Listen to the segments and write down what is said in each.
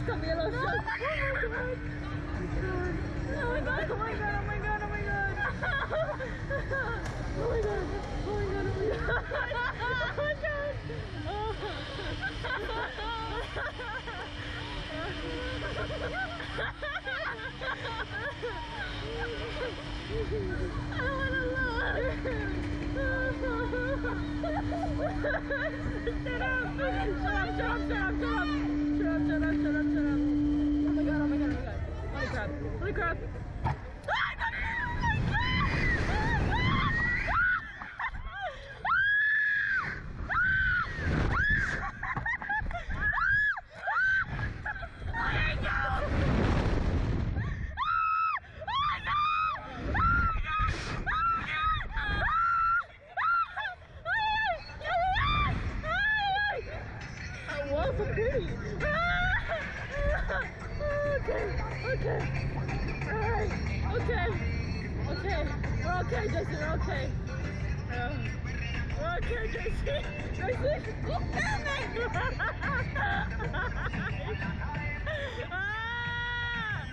Camilo shot. Oh my god. Oh my god. Oh my god. Oh my god. Oh my god. Oh my god. Oh my god. Oh my god. Oh my god. Oh I don't want to look. shut up. Shut up. Shut up. Shut up. Shut up. Let me cross. was a pig. Okay. Alright, okay. Okay, we're okay, Jason, we're okay. Uh, we're okay, Jason. Jason, go film Ah!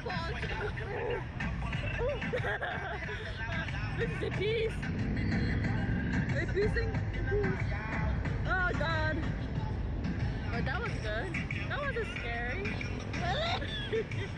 This is a piece. Are you piecing? Oh god. Oh, that was good. That wasn't scary. Really? I'm just